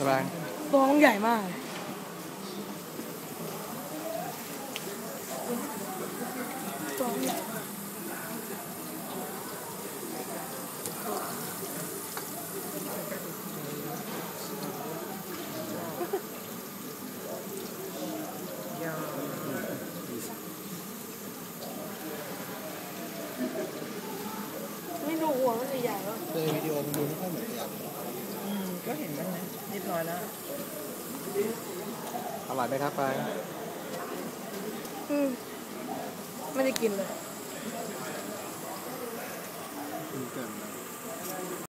สบายตัวมันใหญ่มาก ตัวมันใหญ่ไม่ดูหัวมันจะใหญ่แล้วในวิดีโอมันดูไม่ค่อยเหมือนกันอืมก็เห็นมันนะเรียบร้อยแล้วอร่อยไหมครับไปอืมไม่ได้กินเลย กินเกิน